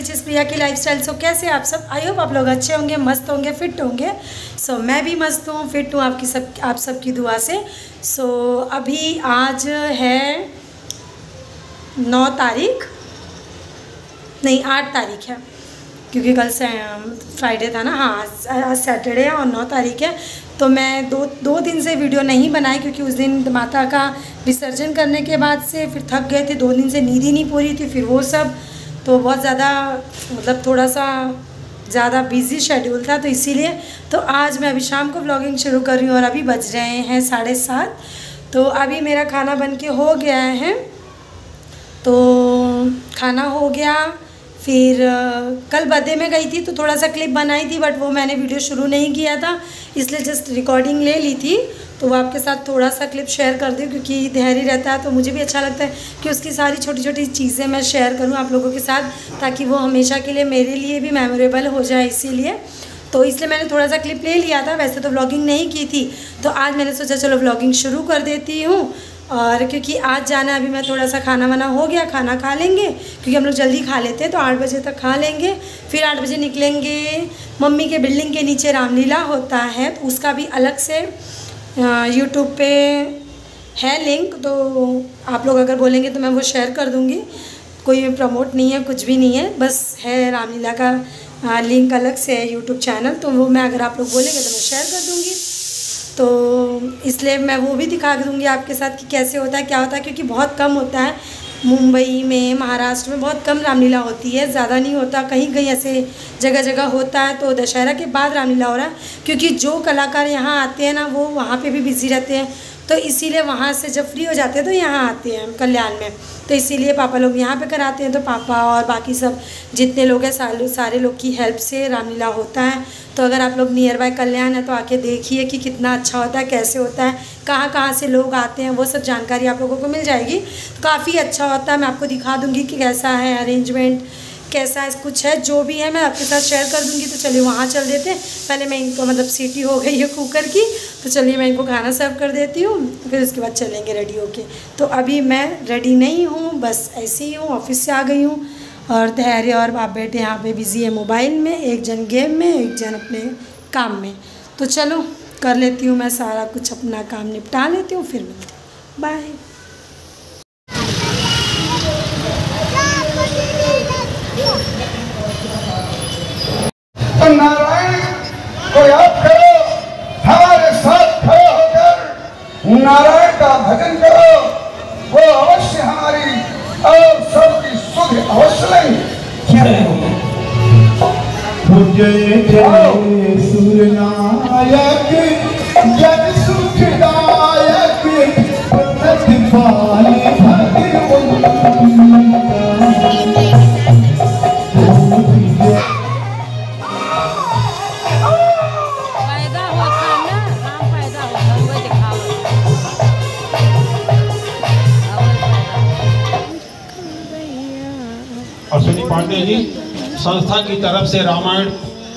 Which is प्रिया की lifestyle सो कैसे आप सब? आई होप आप लोग अच्छे होंगे मस्त होंगे फिट होंगे। सो so, मैं भी मस्त हूँ फिट हूँ आपकी सब आप सबकी दुआ से। सो so, अभी आज है नौ तारीख। नहीं आठ तारीख है। क्योंकि कल से फ्राइडे था ना। हाँ आज सैटरडे है और नौ तारीख है। तो मैं दो दो दिन से वीडियो नहीं बनाई क्योंकि उस दिन माता का विसर्जन करने के बाद से फिर थक गए थे। दो दिन से नींद ही नहीं पूरी थी फिर वो सब तो बहुत ज़्यादा मतलब थोड़ा सा ज़्यादा बिज़ी शेड्यूल था तो इसीलिए तो आज मैं अभी शाम को ब्लॉगिंग शुरू कर रही हूँ और अभी बज रहे हैं साढ़े सात। तो अभी मेरा खाना बन के हो गया है। तो खाना हो गया, फिर, कल बर्थडे में गई थी तो थोड़ा सा क्लिप बनाई थी बट वो मैंने वीडियो शुरू नहीं किया था, इसलिए जस्ट रिकॉर्डिंग ले ली थी। तो वो आपके साथ थोड़ा सा क्लिप शेयर कर दूँ, क्योंकि धैर्य रहता है तो मुझे भी अच्छा लगता है कि उसकी सारी छोटी छोटी चीज़ें मैं शेयर करूँ आप लोगों के साथ, ताकि वो हमेशा के लिए मेरे लिए भी मेमोरेबल हो जाए इसीलिए। तो इसलिए मैंने थोड़ा सा क्लिप ले लिया था, वैसे तो व्लॉगिंग नहीं की थी तो आज मैंने सोचा चलो व्लॉगिंग शुरू कर देती हूँ। और क्योंकि आज जाना अभी मैं थोड़ा सा खाना वाना हो गया, खाना खा लेंगे, क्योंकि हम लोग जल्दी खा लेते हैं तो आठ बजे तक खा लेंगे। फिर आठ बजे निकलेंगे, मम्मी के बिल्डिंग के नीचे रामलीला होता है तो उसका भी अलग से यूट्यूब पे है लिंक तो आप लोग अगर बोलेंगे तो मैं वो शेयर कर दूँगी। कोई प्रमोट नहीं है, कुछ भी नहीं है, बस है रामलीला का लिंक अलग से है यूट्यूब चैनल तो वो मैं अगर आप लोग बोलेंगे तो मैं शेयर कर दूँगी। तो इसलिए मैं वो भी दिखा दूँगी आपके साथ कि कैसे होता है, क्या होता है, क्योंकि बहुत कम होता है। मुंबई में, महाराष्ट्र में बहुत कम रामलीला होती है। ज़्यादा नहीं होता, कहीं कहीं ऐसे जगह जगह होता है तो दशहरा के बाद रामलीला हो रहा है। क्योंकि जो कलाकार यहाँ आते हैं ना, वो वहाँ पे भी बिज़ी रहते हैं। तो इसीलिए वहाँ से जब फ्री हो जाते हैं तो यहाँ आते हैं कल्याण में। तो इसीलिए पापा लोग यहाँ पे कराते हैं तो पापा और बाकी सब जितने लोग हैं सारे सारे लोग की हेल्प से रामलीला होता है। तो अगर आप लोग नियर बाय कल्याण है तो आके देखिए कि कितना अच्छा होता है, कैसे होता है। कहाँ कहाँ से लोग आते हैं, वो सब जानकारी आप लोगों को मिल जाएगी। तो काफ़ी अच्छा होता है, मैं आपको दिखा दूँगी कि कैसा है अरेंजमेंट कैसा है, कुछ है, जो भी है मैं आपके साथ शेयर कर दूँगी। तो चलिए वहाँ चल देते हैं। पहले मैं इनको मतलब सीटी हो गई है कुकर की तो चलिए मैं इनको खाना सर्व कर देती हूँ, फिर उसके बाद चलेंगे रेडी होके। तो अभी मैं रेडी नहीं हूँ, बस ऐसे ही हूँ ऑफ़िस से आ गई हूँ। और धैर्य और बाप बेटे यहाँ पे बिज़ी है मोबाइल में, एक जन गेम में, एक जन अपने काम में। तो चलो कर लेती हूँ मैं सारा कुछ अपना काम निपटा लेती हूँ फिर मिलती हूँ। बाय नारायण को याद करो हमारे साथ खड़े होकर नारायण का भजन करो। वो अवश्य हमारी और सबकी सुख अवश्य लेंगे। जय जय सूर्यनायक जय सुखदायक प्रतिपाल पैदा होता ना? राम पैदा होता वो दिखाओ। अश्विनी पांडे जी? संस्था की तरफ़ से रामायण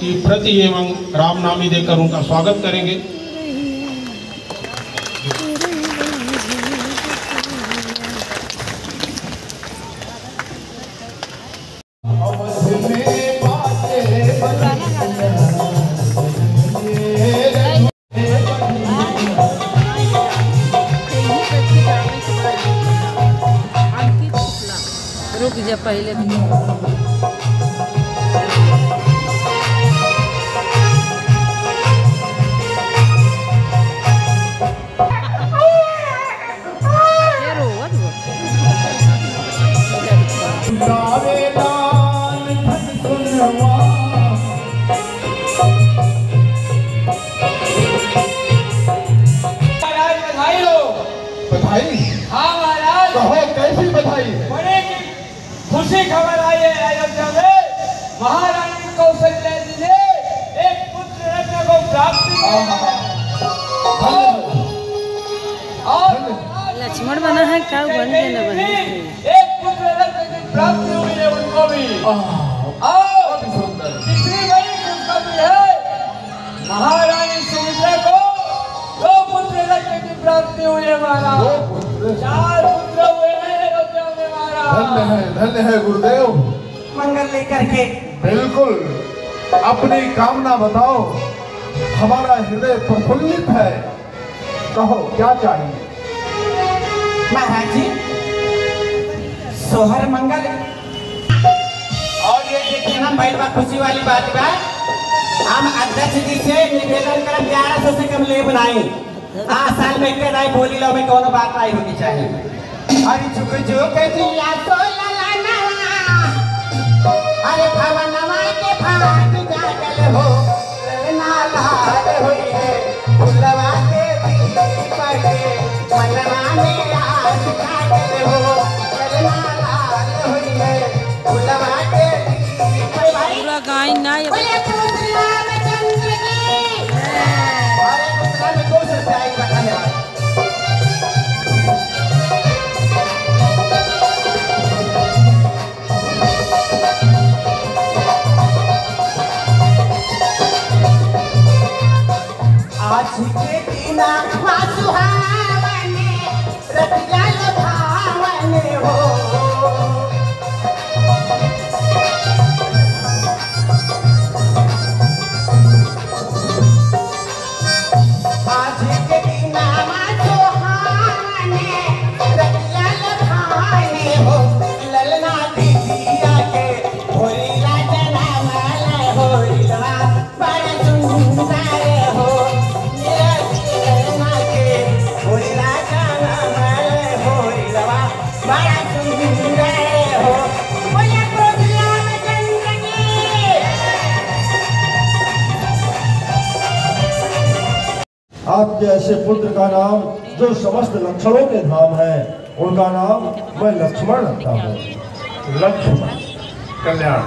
की प्रति एवं रामनामी देकर उनका स्वागत करेंगे। पहले। भी बधाई। हाँ महाराज। कहो कैसी बधाई? बड़े की खुशी खबर आई है अयोध्या में महारानी कौशल्या जी ने एक पुत्र रत्न को प्राप्ति की और लक्ष्मण बना है का बन गया ना बन एक पुत्र रत्न की प्राप्ति हुई है उनको भी। और तीसरी बड़ी खुशखबरी है। महारानी प्राप्ति हुई है महाराज। चार पुत्र हुए हैं अयोध्या में धन्य है धन्य है गुरुदेव। मंगल लेकर के बिल्कुल। अपनी कामना बताओ। हमारा हृदय प्रफुल्लित है। कहो क्या चाहिए? महाराज जी सोहर मंगल। और ये देखिए हम बैठ बा खुशी वाली बात बा हम अध्यक्ष जी से निवेदन करब ग्यारह सौ से कम ले बनाई हाँ साल में एक राय बोली लो में कोनो बात नहीं होनी चाहिए। अरे झुक झुक जिया तो ललना अरे भवनवा के भाग जागल हो। ललना लाल होई है। फुलवा के दीपक मनवा में आज जागल हो। ललना लाल होई है। फुलवा के दीपक भाई पूरा गाय ना ये अरे दूसरा में कौन सा आपके ऐसे पुत्र का नाम जो समस्त लक्षणों के धाम है उनका नाम मैं लक्ष्मण रखता हूँ। लक्ष्मण कल्याण।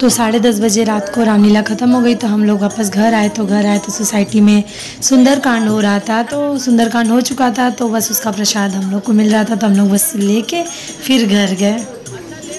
तो साढ़े दस बजे रात को रामलीला ख़त्म हो गई तो हम लोग वापस घर आए तो घर आए तो सोसाइटी में सुंदरकांड हो रहा था। तो सुंदरकांड हो चुका था तो बस उसका प्रसाद हम लोग को मिल रहा था तो हम लोग बस लेके फिर घर गए।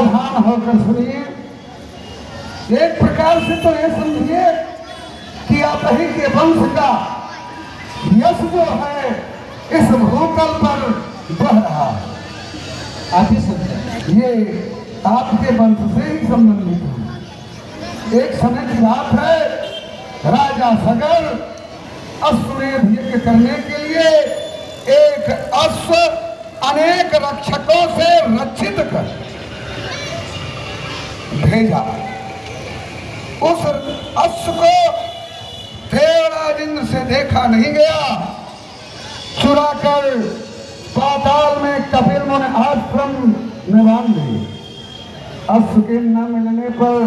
सावधान होकर सुनिए। एक प्रकार से तो ये समझिए कि आप ही के वंश का यश जो है, इस भूतल पर बह रहा है। अति सुंदर ये आपके वंश से ही संबंधित है। एक समय की बात है, राजा सगर अश्वमेध यज्ञ करने के लिए एक अश्व अनेक रक्षकों से रक्षित कर भेजा उस अश्व को देवराज इंद्र से देखा नहीं गया चुरा कर पाताल में कपिल मुनि आश्रम में बाँध दिए। अश्व के न मिलने पर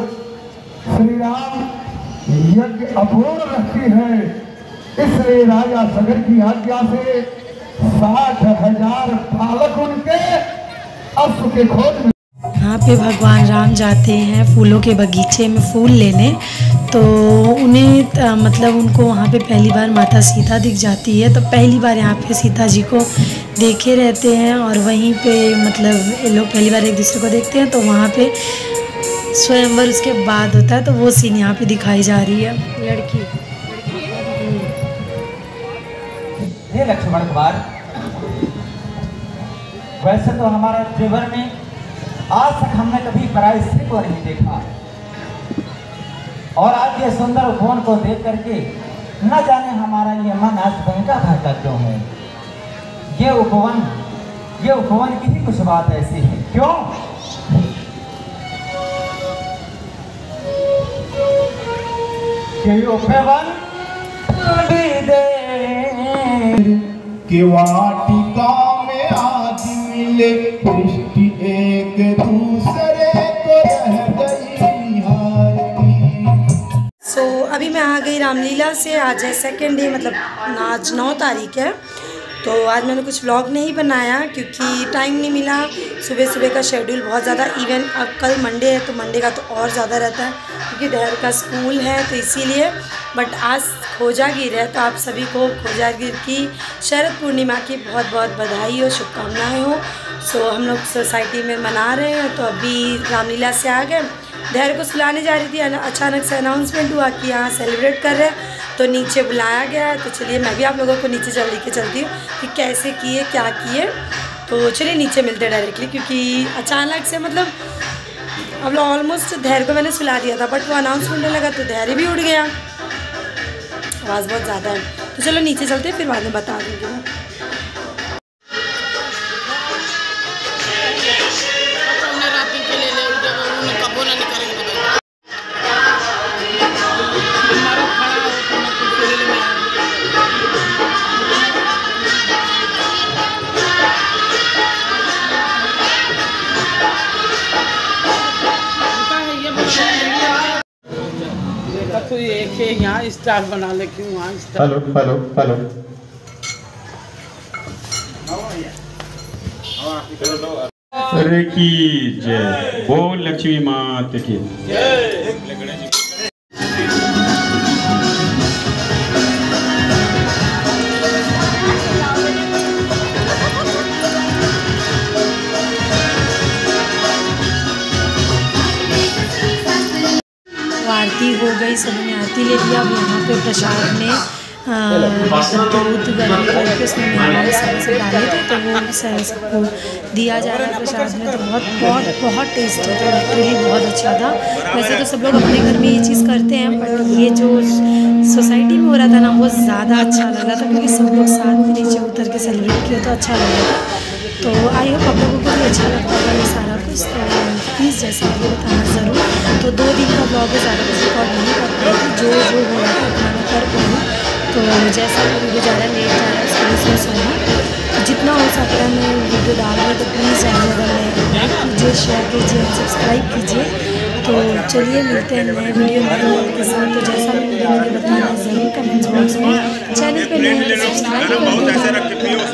श्री राम यज्ञ अपूर्ण रखती है। इसलिए राजा सगर की आज्ञा से साठ हज़ार बालक उनके अश्व के खोज में यहाँ पे भगवान राम जाते हैं फूलों के बगीचे में फूल लेने। तो उन्हें मतलब उनको वहाँ पे पहली बार माता सीता दिख जाती है। तो पहली बार यहाँ पे सीता जी को देखे रहते हैं और वहीं पे मतलब लोग पहली बार एक दूसरे को देखते हैं तो वहाँ पे स्वयंवर उसके बाद होता है तो वो सीन यहाँ पे दिखाई जा रही है। लड़की। लक्ष्मण कुमार, वैसे तो हमारा जीवन में आज तक हमने कभी पराई स्त्री को नहीं देखा। और आज ये सुंदर उपवन को देख करके न जाने हमारा ये मन आज बहका बहका क्यों है ये उपवन ये उपवन की ही कुछ बात ऐसी है। क्यों? कि उपवन? कि वाटिका में आज मिले आ गई रामलीला से। आज है सेकेंड डे मतलब आज नौ तारीख है। तो आज मैंने कुछ व्लॉग नहीं बनाया क्योंकि टाइम नहीं मिला। सुबह सुबह का शेड्यूल बहुत ज़्यादा इवन अब कल मंडे है तो मंडे का तो और ज़्यादा रहता है क्योंकि डहर का स्कूल है तो इसीलिए। बट आज खोजागिर है तो आप सभी को खोजागिर की शरद पूर्णिमा की बहुत बहुत बधाई और शुभकामनाएँ हो। सो हम लोग सोसाइटी में मना रहे हैं तो अभी रामलीला से आ गए। डहर को सुलाने जा रही थी अचानक से अनाउंसमेंट हुआ कि यहाँ सेलिब्रेट कर रहे हैं। तो नीचे बुलाया गया है तो चलिए मैं भी आप लोगों को नीचे चल के चलती हूँ कि कैसे किए, क्या किए। तो चलिए नीचे मिलते हैं डायरेक्टली क्योंकि अचानक से मतलब अब ऑलमोस्ट धैर्य को मैंने सुला दिया था बट वो अनाउंसमेंट लगा तो धैर्य भी उड़ गया। आवाज़ बहुत ज़्यादा है। तो चलो नीचे चलते फिर बाद में बता दूँगी मैं। स्टार बना ले क्यों वहाँ स्टार हेलो हेलो हेलो की जय। बोल लक्ष्मी मात की आरती हो गई सभी ने आरती ले अब यहाँ पे प्रसाद में करके उसमें डाले थे तो वो सारे सबको दिया जा रहा है प्रसाद में तो बहुत बहुत बहुत टेस्टी था लिटरली बहुत अच्छा था। वैसे तो सब लोग अपने घर में ये चीज़ करते हैं बट ये जो सोसाइटी में हो रहा था ना, वो ज़्यादा अच्छा लग रहा था, क्योंकि सब लोग साथ में नीचे उतर के सेलिब्रेट किया तो अच्छा लग रहा था। तो आई होप आप लोगों को भी अच्छा लगता ये सारा कुछ तो प्लीज़ जैसे मुझे बताना ज़रूर तो दो दिन का ब्लॉग है, ज़्यादा कुछ रिकॉर्ड नहीं कर पाई जो जो हो रहा था उतना मैं कर पाई तो जैसा वीडियो ज़्यादा लेट जा रहा है, उसकी से सॉरी तो जितना हो सकता है मैं वीडियो डाल रही तो प्लीज़ अगर लाइक कीजिए शेयर कीजिए सब्सक्राइब कीजिए तो चलिए मिलते हैं नए वीडियो के साथ। तो जैसा वीडियो मुझे बताना ज़रूर कमेंट्स बॉक्स में। चैनल पे नए सब्सक्राइब कर